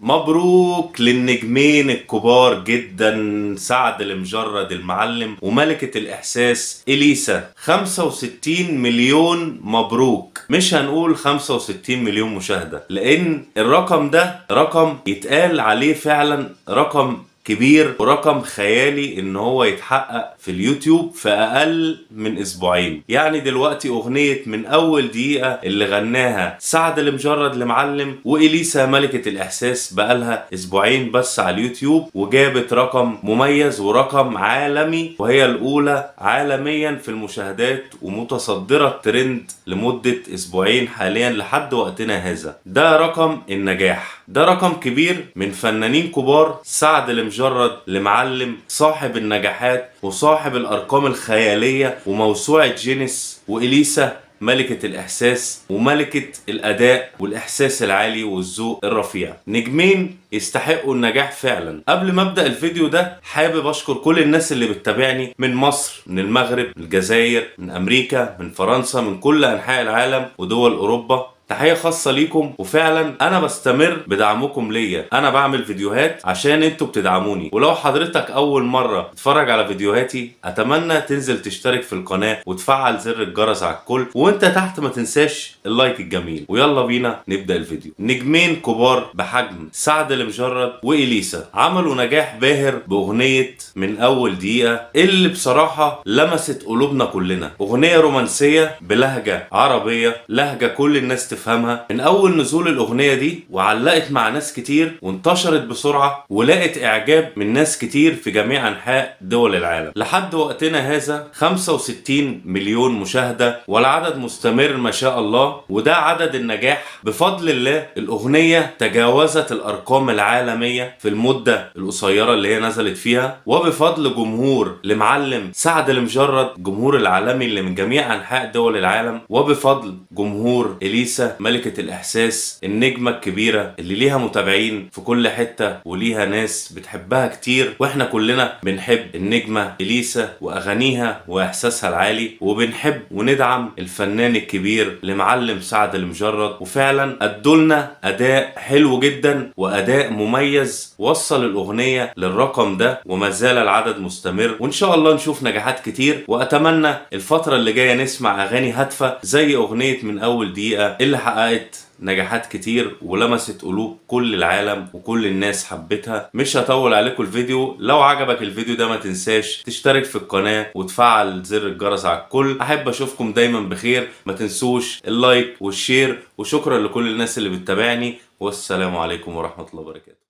مبروك للنجمين الكبار جدا سعد المجرد المعلم وملكة الإحساس إليسا. 65 مليون مبروك. مش هنقول 65 مليون مشاهدة لأن الرقم ده رقم يتقال عليه فعلا رقم كبير ورقم خيالي إن هو يتحقق في اليوتيوب في أقل من أسبوعين. يعني دلوقتي أغنية من أول دقيقة اللي غناها سعد المجرد لمعلم وإليسا ملكة الإحساس بقالها أسبوعين بس على اليوتيوب وجابت رقم مميز ورقم عالمي وهي الأولى عالميا في المشاهدات ومتصدرة الترند لمدة أسبوعين حاليا لحد وقتنا هذا. ده رقم النجاح. ده رقم كبير من فنانين كبار سعد المجرد لمعلم صاحب النجاحات وصاحب الأرقام الخيالية وموسوعة جينيس وإليسا ملكة الإحساس وملكة الأداء والإحساس العالي والذوق الرفيع. نجمين يستحقوا النجاح فعلا. قبل ما أبدأ الفيديو ده حابب أشكر كل الناس اللي بتتابعني من مصر من المغرب من الجزائر من أمريكا من فرنسا من كل أنحاء العالم ودول أوروبا. تحية خاصة ليكم وفعلا أنا بستمر بدعمكم ليا. أنا بعمل فيديوهات عشان أنتوا بتدعموني. ولو حضرتك أول مرة تتفرج على فيديوهاتي أتمنى تنزل تشترك في القناة وتفعل زر الجرس على الكل وانت تحت ما تنساش اللايك الجميل. ويلا بينا نبدأ الفيديو. نجمين كبار بحجم سعد المجرد وإليسا عملوا نجاح باهر بأغنية من أول دقيقة اللي بصراحة لمست قلوبنا كلنا. أغنية رومانسية بلهجة عربية لهجة كل الناس تفهمها. من أول نزول الأغنية دي وعلقت مع ناس كتير وانتشرت بسرعة ولقت إعجاب من ناس كتير في جميع أنحاء دول العالم. لحد وقتنا هذا 65 مليون مشاهدة والعدد مستمر ما شاء الله وده عدد النجاح. بفضل الله الأغنية تجاوزت الأرقام العالمية في المدة القصيرة اللي هي نزلت فيها. وبفضل جمهور لمعلم سعد المجرد جمهور العالمي اللي من جميع أنحاء دول العالم. وبفضل جمهور إليسا ملكة الإحساس النجمة الكبيرة اللي ليها متابعين في كل حتة وليها ناس بتحبها كتير وإحنا كلنا بنحب النجمة إليسا وأغانيها وإحساسها العالي وبنحب وندعم الفنان الكبير لمعلم سعد المجرد. وفعلا أدولنا أداء حلو جدا وأداء مميز. وصل الأغنية للرقم ده وما زال العدد مستمر. وإن شاء الله نشوف نجاحات كتير. وأتمنى الفترة اللي جاية نسمع أغاني هادفة زي أغنية من أول دقيقة اللي حققت نجاحات كتير ولمست قلوب كل العالم وكل الناس حبتها مش هطول عليكم الفيديو. لو عجبك الفيديو ده ما تنساش تشترك في القناة وتفعل زر الجرس على الكل. أحب أشوفكم دايما بخير ما تنسوش اللايك والشير وشكرا لكل الناس اللي بتتابعني والسلام عليكم ورحمة الله وبركاته.